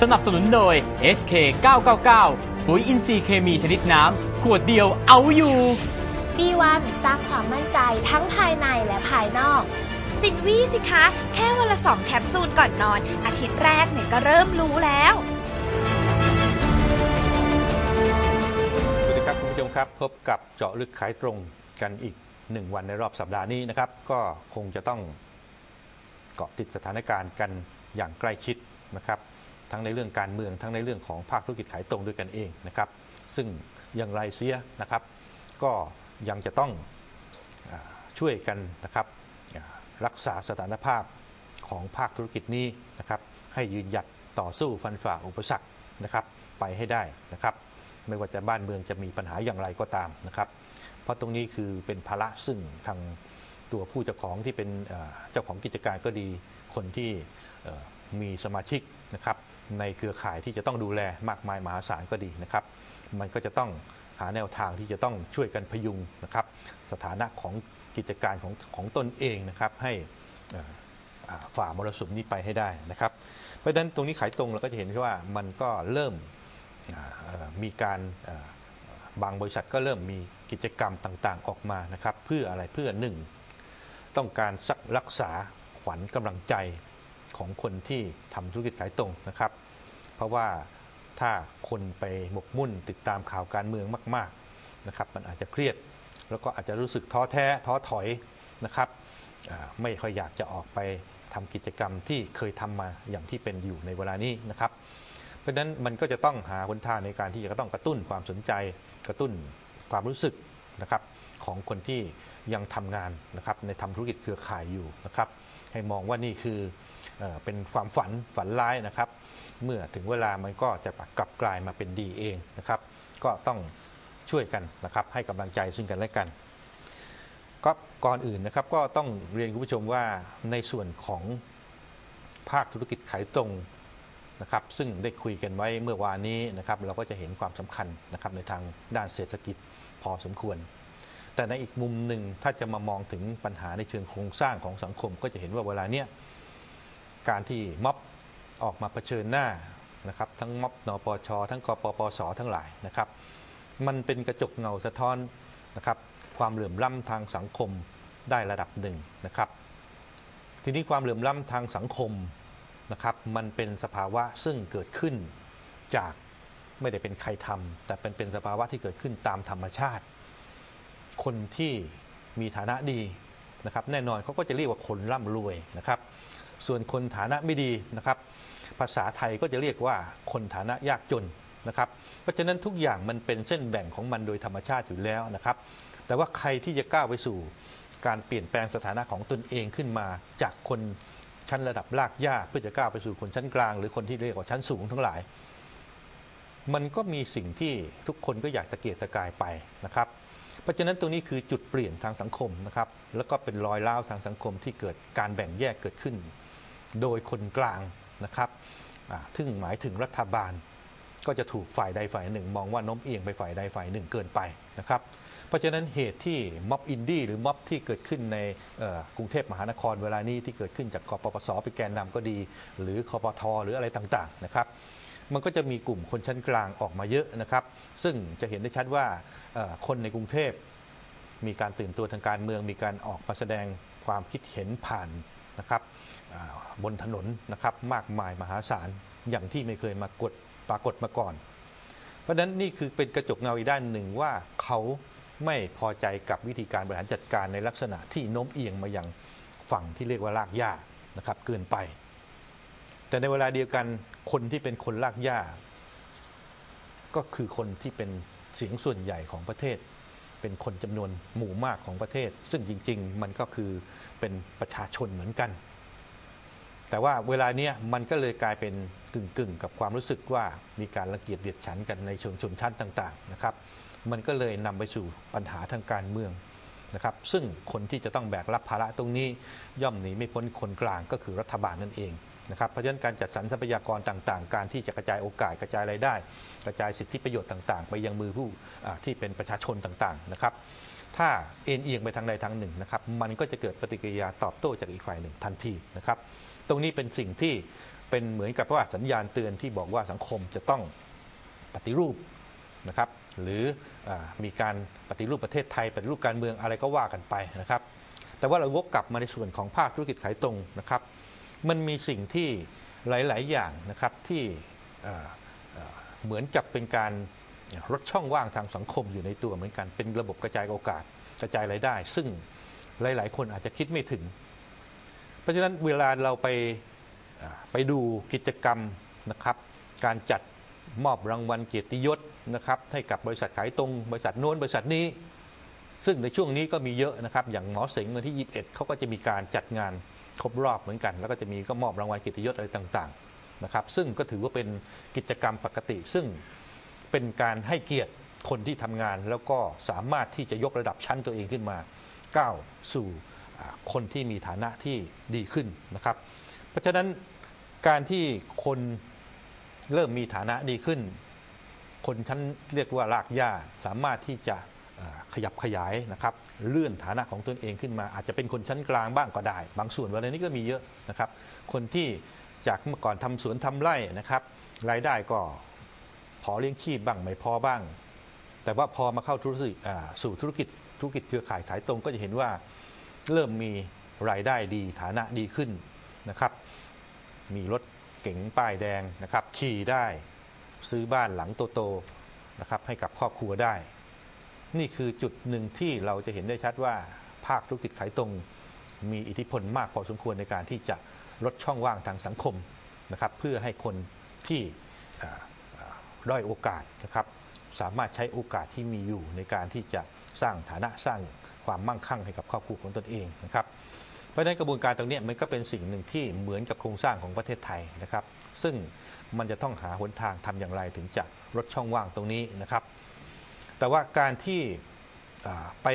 สนับสนุนโดย SK 999ปุ๋ยอินทรีย์เคมีชนิดน้ำ ขวดเดียวเอาอยู่ B1 สร้างความมั่นใจทั้งภายในและภายนอก สินวี่สิคะ แค่วันละสองแคปซูลก่อนนอน อาทิตย์แรกเนี่ยก็เริ่มรู้แล้ว สวัสดีครับคุณผู้ชมครับ พบกับเจาะลึกขายตรงกันอีกหนึ่งวันในรอบสัปดาห์นี้นะครับ ก็คงจะต้องเกาะติดสถานการณ์กันอย่างใกล้ชิดนะครับ ทั้งในเรื่องการเมือง ทั้งในเรื่องของภาคธุรกิจขายตรงด้วยกันเองนะครับ ซึ่งอย่างไรเสียนะครับ ก็ยังจะต้องช่วยกันนะครับรักษาสถานภาพของภาคธุรกิจนี้นะครับ ให้ยืนหยัดต่อสู้ฟันฝ่าอุปสรรคนะครับ ไปให้ได้นะครับ ไม่ว่าจะบ้านเมืองจะมีปัญหาอย่างไรก็ตามนะครับ เพราะตรงนี้คือเป็นภาระซึ่งทางตัวผู้เจ้าของที่เป็นเจ้าของกิจการก็ดีคนที่มีสมาชิกนะครับ ในเครือข่ายที่จะต้องดูแลมากมายมหาศาลก็ดีนะครับ มันก็จะต้องหาแนวทางที่จะต้องช่วยกันพยุงนะครับ สถานะของกิจการของของตนเองนะครับให้ฝ่ามรสุมนี้ไปให้ได้นะครับ เพราะฉะนั้นตรงนี้ขายตรงเราก็จะเห็นว่ามันก็เริ่มมีการบางบริษัทก็เริ่มมีกิจกรรมต่างๆออกมานะครับ เพื่ออะไรเพื่อหนึ่งต้องการรักษาขวัญกำลังใจของคนที่ทำธุรกิจขายตรงนะครับ ราะว่าถ้าคนไปหมกมุ่นติดตามข่าวการเมืองมากๆนะครับมันอาจจะเครียด แล้วก็อาจจะรู้สึกท้อแท้ท้อถอยนะครับไม่ค่อยอยากจะออกไปทำกิจกรรมที่เคยทำมาอย่างที่เป็นอยู่ในเวลานี้นะครับ เพราะฉะนั้นมันก็จะต้องหาหนทางในการที่จะต้องกระตุ้นความสนใจกระตุ้นความรู้สึกนะครับของคนที่ยังทำงานนะครับในทำธุรกิจเครือข่ายอยู่นะครับ ให้มองว่านี่คือเป็นความฝันฝันร้ายนะครับ เมื่อถึงเวลามันก็จะกลับกลายมาเป็นดีเองนะครับ ก็ต้องช่วยกันนะครับให้กำลังใจซึ่งกันและกันก็ก่อนอื่นนะครับก็ต้องเรียนคุณผู้ชมว่าในส่วนของภาคธุรกิจขายตรงนะครับซึ่งได้คุยกันไว้เมื่อวานนี้นะครับเราก็จะเห็นความสำคัญนะครับในทางด้านเศรษฐกิจพอสมควร แต่ในอีกมุมหนึ่งถ้าจะมามองถึงปัญหาในเชิงโครงสร้างของสังคม ก็จะเห็นว่าเวลาเนี้ยการที่ม็อบ ออกมาเผชิญหน้านะครับทั้งม็อบนปช ทั้งกปปส ทั้งหลายนะครับ มันเป็นกระจกเงาสะท้อนนะครับความเหลื่อมล้ำทางสังคมได้ระดับหนึ่งนะครับ ทีนี้ความเหลื่อมล้ำทางสังคมนะครับ มันเป็นสภาวะซึ่งเกิดขึ้นจากไม่ได้เป็นใครทำแต่เป็นเป็นสภาวะที่เกิดขึ้นตามธรรมชาติ คนที่มีฐานะดีนะครับ แน่นอนเขาก็จะเรียกว่าคนร่ำรวยนะครับ ส่วนคนฐานะไม่ดีนะครับ ภาษาไทยก็จะเรียกว่าคนฐานะยากจนนะครับ เพราะฉะนั้นทุกอย่างมันเป็นเส้นแบ่งของมันโดยธรรมชาติอยู่แล้วนะครับ แต่ว่าใครที่จะก้าวไปสู่การเปลี่ยนแปลงสถานะของตนเองขึ้นมาจากคนชั้นระดับรากหญ้าเพื่อจะก้าวไปสู่คนชั้นกลาง หรือคนที่เรียกว่าชั้นสูงทั้งหลาย มันก็มีสิ่งที่ทุกคนก็อยากตะเกียกตะกายไปนะครับ เพราะฉะนั้นตรงนี้คือจุดเปลี่ยนทางสังคมนะครับ แล้วก็เป็นรอยร้าทางสังคมที่เกิดการแบ่งแยกเกิดขึ้น โดยคนกลาง นะครับซึ่งหมายถึงรัฐบาลก็จะถูกฝ่ายใดฝ่ายหนึ่ง มองว่าโน้มเอียงไปฝ่ายใดฝ่ายหนึ่งเกินไปนะครับ เพราะฉะนั้นเหตุที่ม็อบอินดี้หรือม็อบที่เกิดขึ้นในกรุงเทพมหานครเวลานี้ที่เกิดขึ้นจากกปปสเป็นแกนนำก็ดี หรือคอปทหรืออะไรต่างๆนะครับ มันก็จะมีกลุ่มคนชั้นกลางออกมาเยอะนะครับ ซึ่งจะเห็นได้ชัดว่าคนในกรุงเทพมีการตื่นตัวทางการเมือง มีการออกมาแสดงความคิดเห็นผ่านนะครับ บนถนนนะครับมากมายมหาศาลอย่างที่ไม่เคยมากดปรากฏมาก่อน เพราะฉะนั้นนี่คือเป็นกระจกเงาอีกด้านหนึ่งว่าเขาไม่พอใจกับวิธีการบริหารจัดการในลักษณะที่โน้มเอียงมาอย่างฝั่งที่เรียกว่าลากหญ้านะครับเกินไป แต่ในเวลาเดียวกันคนที่เป็นคนลากหญ้า ก็คือคนที่เป็นเสียงส่วนใหญ่ของประเทศ เป็นคนจำนวนหมู่มากของประเทศ ซึ่งจริง ๆ มันก็คือเป็นประชาชนเหมือนกัน แต่ว่าเวลาเนี้ยมันก็เลยกลายเป็นกึ่งๆกับความรู้สึกว่ามีการรังเกียจเดียดฉันกันในชนชนชั้นต่างๆนะครับมันก็เลยนำไปสู่ปัญหาทางการเมืองนะครับซึ่งคนที่จะต้องแบกรับภาระตรงนี้ย่อมหนีไม่พ้นคนกลางก็คือรัฐบาลนั่นเองนะครับเพราะฉะนั้นการจัดสรรทรัพยากรต่างๆ การที่จะกระจายโอกาสกระจายรายได้ กระจายสิทธิประโยชน์ต่างๆ ไปยังมือผู้ที่เป็นประชาชนต่างๆนะครับถ้าเอ็นเอียงไปทางใดทางหนึ่งนะครับมันก็จะเกิดปฏิกิริยาตอบโต้จากอีกฝ่ายหนึ่งทันทีนะครับ รงนี้เป็นสิ่งที่เป็นเหมือนกับว่าสัญญาณเตือนที่บอกว่าสังคมจะต้องปฏิรูปนะครับ หรืออมีการปฏิรูปประเทศไทยปฏิรูปการเมืองอะไรก็ว่ากันไปนะครับ แต่ว่าเราวกกลับมาในส่วนของภาคธุรกิจขายตรงนะครับ มันมีสิ่งที่หลาย ๆ อย่างนะครับที่เหมือนกับเป็นการลดช่องว่างทางสังคมอยู่ในตัวเหมือนกันเป็นระบบกระจายโอกาสกระจายรายได้ ซึ่งหลาย ๆ คนอาจจะคิดไม่ถึง เพราะฉะนั้นเวลาเราไปไปดูกิจกรรมนะครับ การจัดมอบรางวัลเกียรติยศนะครับให้กับบริษัทขายตรงบริษัทโน้นบริษัทนี้ ซึ่งในช่วงนี้ก็มีเยอะนะครับ อย่างหมอเสงวันที่ 21เขาก็จะมีการจัดงานครบรอบเหมือนกัน แล้วก็จะมีก็มอบรางวัลเกียรติยศอะไรต่างๆนะครับ ซึ่งก็ถือว่าเป็นกิจกรรมปกติ ซึ่งเป็นการให้เกียรติคนที่ทำงาน แล้วก็สามารถที่จะยกระดับชั้นตัวเองขึ้นมาก้าวสู่ คนที่มีฐานะที่ดีขึ้นนะครับ เพราะฉะนั้นการที่คนเริ่มมีฐานะดีขึ้น คนชั้นเรียกว่ารากหญ้าสามารถที่จะขยับขยายนะครับเลื่อนฐานะของตนเองขึ้นมา อาจจะเป็นคนชั้นกลางบ้างก็ได้ บางส่วนวันนี้ก็มีเยอะนะครับ คนที่จากเมื่อก่อนทำสวนทำไร่นะครับรายได้ก็พอเลี้ยงชีพบ้างไม่พอบ้าง แต่ว่าพอมาเข้าธุรกิจอ่าสู่ธุรกิจธุรกิจเครือข่ายขายตรงก็จะเห็นว่า เริ่มมีรายได้ดีฐานะดีขึ้นนะครับ มีรถเก๋งป้ายแดงนะครับขี่ได้ซื้อบ้านหลังโตๆนะครับให้กับครอบครัวได้ นี่คือจุดหนึ่งที่เราจะเห็นได้ชัดว่า ภาคธุรกิจขายตรง มีอิทธิพลมากพอสมควรในการที่จะลดช่องว่างทางสังคมนะครับเพื่อให้คนที่ด้อยโอกาสนะครับสามารถใช้โอกาสที่มีอยู่ในการที่จะสร้างฐานะสร้าง ความมั่งคั่งให้กับครอบครัวของตนเองนะครับเพราะฉะนั้นกระบวนการตรงนี้มันก็เป็นสิ่งหนึ่งที่เหมือนกับโครงสร้างของประเทศไทยนะครับ ซึ่งมันจะต้องหาหนทางทำอย่างไรถึงจะลดช่องว่างตรงนี้นะครับ แต่ว่าการที่ไป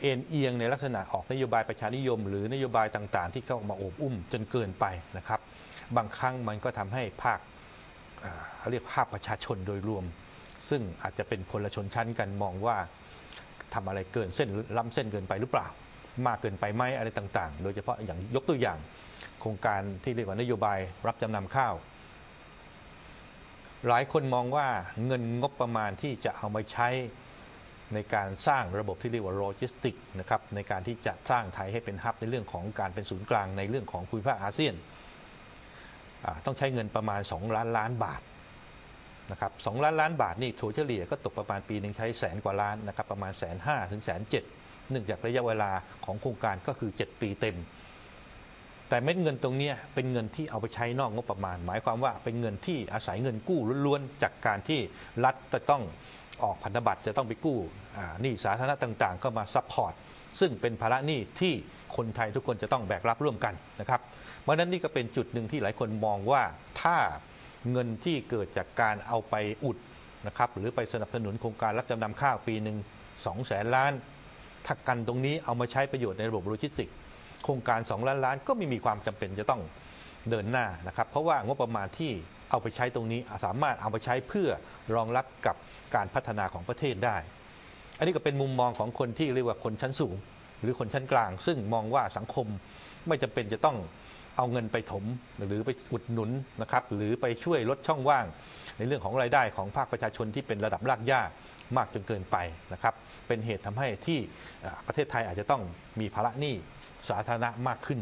เอ็นเอียงในลักษณะออกนโยบายประชานิยม หรือนโยบายต่างๆ ที่เข้ามาโอบอุ้มจนเกินไปนะครับ บางครั้งมันก็ทำให้ภาคเาเรียกภาคประชาชนโดยรวม ซึ่งอาจจะเป็นคนละชนชั้นกันมองว่า ทำอะไรเกินเส้นล้ำเส้นเกินไปหรือเปล่า มากเกินไปไหมอะไรต่างๆ โดยเฉพาะอย่างยกตัวอย่าง โครงการที่เรียกว่านโยบายรับจำนำข้าว หลายคนมองว่าเงินงบประมาณที่จะเอามาใช้ในการสร้างระบบที่เรียกว่าโลจิสติกนะครับในการที่จะสร้างไทยให้เป็น hub ในเรื่องของการเป็นศูนย์กลางในเรื่องของภูมิภาคอาเซียนต้องใช้เงินประมาณ 2 ล้านล้านบาท นะครับสองล้านล้านบาทนี่ถัวเฉลี่ยก็ตกประมาณปีหนึ่งใช้แสนกว่าล้านนะครับประมาณแสนห้าถึงแสนเจ็ดเนื่องจากระยะเวลาของโครงการก็คือ 7 ปีเต็ม แต่เม็ดเงินตรงนี้เป็นเงินที่เอาไปใช้นอกงบประมาณ หมายความว่าเป็นเงินที่อาศัยเงินกู้ล้วนๆจากการที่รัฐจะต้องออกพันธบัตรจะต้องไปกู้หนี้สาธารณะต่างๆ ก็มา support ซึ่งเป็นภาระหนี้ที่คนไทยทุกคนจะต้องแบกรับร่วมกันนะครับเพราะฉะนั้นนี่ก็เป็นจุดหนึ่งที่หลายคนมองว่าถ้า เงินที่เกิดจากการเอาไปอุดนะครับหรือไปสนับสนุนโครงการรับจำนำข้าวปีหนึ่งสองแสนล้านถ้ากันตรงนี้เอามาใช้ประโยชน์ในระบบโลจิสติก โครงการ 2 ล้านล้านก็ไม่มีความจำเป็นจะต้องเดินหน้านะครับ เพราะว่างบประมาณที่เอาไปใช้ตรงนี้สามารถเอาไปใช้เพื่อรองรับกับการพัฒนาของประเทศได้ อันนี้ก็เป็นมุมมองของคนที่เรียกว่าคนชั้นสูง หรือคนชั้นกลาง ซึ่งมองว่าสังคมไม่จำเป็นจะต้อง เอาเงินไปถมหรือไปอุดหนุนนะครับหรือไปช่วยลดช่องว่าง ในเรื่องของรายได้ของภาคประชาชนที่เป็นระดับรากหญ้ามากจนเกินไปนะครับเป็นเหตุทำให้ที่ประเทศไทยอาจจะต้องมีภาระหนี้สาธารณะมากขึ้น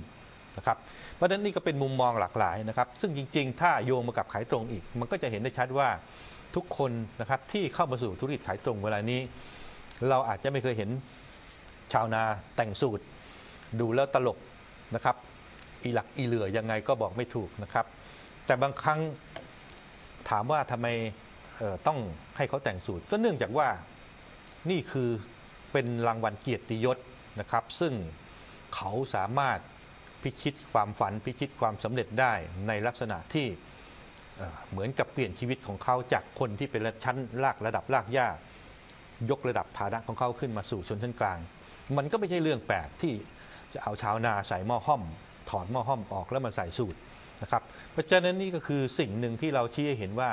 นะครับเพราะฉะนั้นนี่ก็เป็นมุมมองหลากหลายนะครับ ซึ่งจริงๆ ถ้าโยงมากับขายตรงอีก มันก็จะเห็นได้ชัดว่าทุกคนนะครับที่เข้ามาสู่ธุรกิจขายตรงเวลานี้ เราอาจจะไม่เคยเห็นชาวนาแต่งสูตร ดูแล้วตลกนะครับ อีหลักอีเหลือยังไงก็บอกไม่ถูกนะครับ แต่บางครั้งถามว่าทำไมต้องให้เขาแต่งสูตร ก็เนื่องจากว่านี่คือเป็นรางวัลเกียรติยศนะครับ ซึ่งเขาสามารถพิชิตความฝันพิชิตความสำเร็จได้ในลักษณะที่เอ่อเหมือนกับเปลี่ยนชีวิตของเขาจากคนที่เป็นชั้นลากระดับลากหญ้ายกระดับฐานะของเขาขึ้นมาสู่ชนชั้นกลาง มันก็ไม่ใช่เรื่องแปลกที่จะเอาชาวนาใส่หม้อห้อม ถอดหม้อห้อมออกแล้วมาใส่สูตรนะครับเพราะฉะนั้นนี่ก็คือสิ่งหนึ่งที่เราชี้ให้เห็นว่า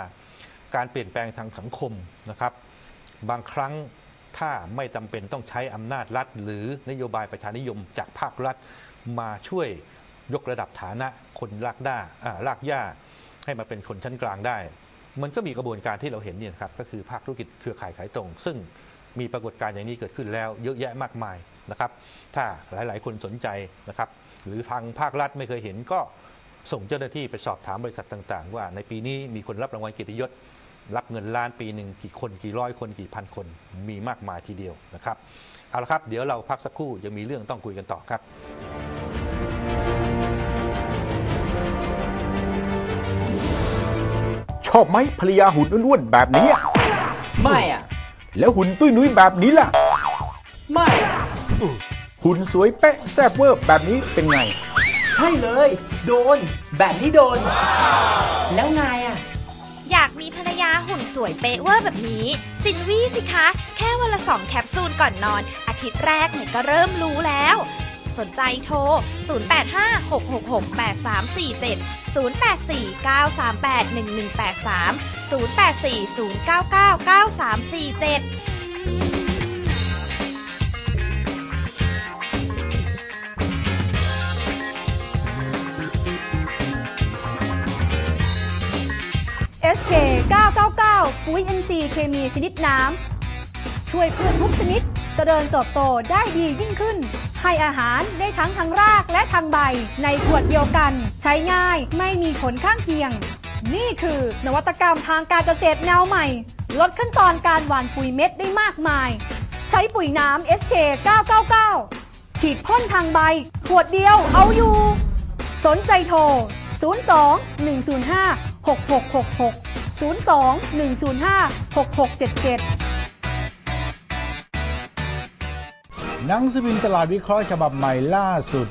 การเปลี่ยนแปลงทางสังคมนะครับ บางครั้งถ้าไม่จำเป็นต้องใช้อำนาจรัฐ หรือนโยบายประชานิยมจากภาครัฐมาช่วยยกระดับฐานะคนลากด้าอ่าลากย่าให้มาเป็นคนชั้นกลางได้ มันก็มีกระบวนการที่เราเห็นเนี่ยนะครับก็คือภาคธุรกิจเครือข่ายขายตรง ซึ่งมีปรากฏการณ์อย่างนี้เกิดขึ้นแล้วเยอะแยะมากมายนะครับ ถ้าหลาย ๆ คนสนใจนะครับ หรือทางภาครัฐไม่เคยเห็นก็ส่งเจ้าหน้าที่ไปสอบถามบริษัทต่าง ๆ ว่าในปีนี้มีคนรับรางวัลเกียรติยศ รับเงินล้านปีหนึ่งกี่คนกี่ร้อยคนกี่พันคนมีมากมายทีเดียวนะครับเอาละครับ เดี๋ยวเราพักสักครู่ยังมีเรื่องต้องคุยกันต่อครับชอบไหมภรรยาหุ่นอ้วนๆแบบนี้อะไม่อะ แล้วหุ่นตุ้ยนุ้ยแบบนี้ล่ะ ไม่ หุ่นสวยเป๊ะแซ่บเวอร์แบบนี้เป็นไง ใช่เลย โดน แบบนี้โดน แล้วไงอะ อยากมีภรรยาหุ่นสวยเป๊ะเวอร์แบบนี้ สินวี่สิคะ แค่วันละสองแคปซูลก่อนนอน อาทิตย์แรกเนี่ยก็เริ่มรู้แล้ว สนใจโทร 0856683347 0840999347 ปุ๋ย NC เคมีชนิดน้ำ ช่วยพืชทุกชนิดเจริญเติบโตได้ดียิ่งขึ้น ให้อาหารได้ทั้งทางรากและทางใบ ในขวดเดียวกัน ใช้ง่ายไม่มีผลข้างเคียง นี่คือนวัตกรรมทางการเกษตรแนวใหม่ ลดขั้นตอนการหว่านปุ๋ยเม็ดได้มากมาย ใช้ปุ๋ยน้ำ SK 999 ฉีดพ่นทางใบ ขวดเดียวเอาอยู่ สนใจโทร 02 105 6666 02 105 6677หนังสือพิมพ์ตลาดวิเคราะห์ฉบับใหม่ล่าสุด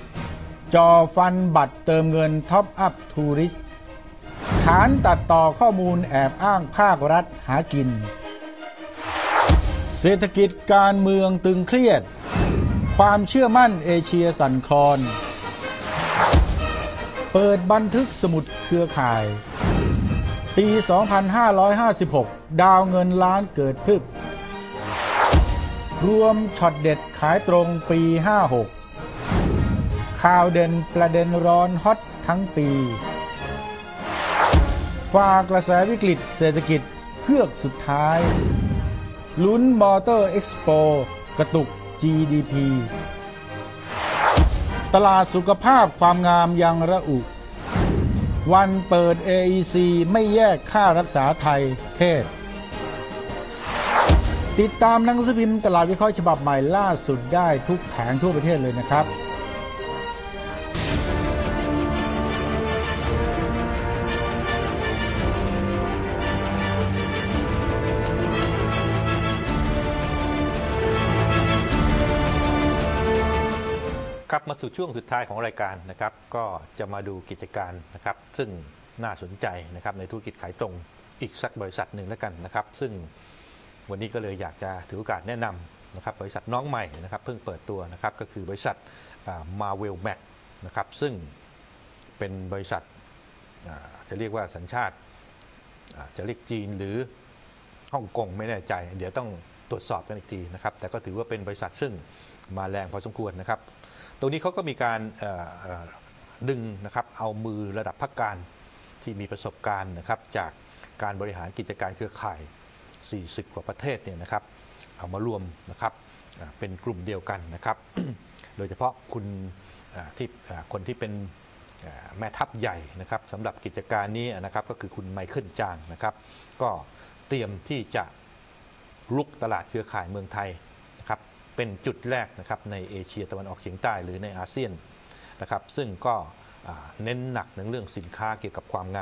จ่อฟันบัตรเติมเงิน Top Up 2 Rich ฐานตัดต่อข้อมูลแอบอ้างภาครัฐหากิน เศรษฐกิจการเมืองตึงเครียด ความเชื่อมั่นเอเชียสั่นคลอน เปิดบันทึกสมุดเครือข่าย ปี 2556 ดาวเงินล้านเกิดพึ่บ รวมช็อตเด็ดขายตรงปี 56 ข่าวเด่นประเด็นร้อนฮอตทั้งปี ฝากกระแสวิกฤตเศรษฐกิจเพือกสุดท้าย ลุ้นมอเตอร์เอ็กซ์โปกระตุก GDP ตลาดสุขภาพความงามยังระอุ วันเปิด AEC ไม่แยกค่ารักษาไทยเทศ ติดตามหนังสือพิมพ์ตลาดวิเคราะห์ฉบับใหม่ล่าสุดได้ทุกแผงทั่วประเทศเลยนะครับ ครับมาสู่ช่วงสุดท้ายของรายการนะครับ ก็จะมาดูกิจการนะครับ ซึ่งน่าสนใจนะครับในธุรกิจขายตรงอีกสักบริษัทหนึ่งแล้วกันนะครับ ซึ่งวันนี้ก็เลยอยากจะถือโอกาสแนะนำนะครับบริษัทน้องใหม่นะครับเพิ่งเปิดตัวนะครับก็คือบริษัทมาเวลแม็กนะครับซึ่งเป็นบริษัทจะเรียกว่าสัญชาติจะเรียกจีนหรือฮ่องกงไม่แน่ใจ เดี๋ยวต้องตรวจสอบกันอีกทีนะครับแต่ก็ถือว่าเป็นบริษัทซึ่งมาแรงพอสมควรนะครับ ตรงนี้เขาก็มีการดึงนะครับเอามือระดับพักการที่มีประสบการณ์นะครับจากการบริหารกิจการเครือข่าย 40 กว่าประเทศเนี่ยนะครับเอามารวมนะครับเป็นกลุ่มเดียวกันนะครับ โดยเฉพาะคุณที่คนที่เป็นแม่ทัพใหญ่นะครับสำหรับกิจการนี้นะครับก็คือคุณไมเคิลจางนะครับ ก็เตรียมที่จะลุกตลาดเครือข่ายเมืองไทย เป็นจุดแรกนะครับในเอเชียตะวันออกเฉียงใต้หรือในอาเซียนนะครับซึ่งก็เน้นหนักในเรื่องสินค้าเกี่ยวกับความงาม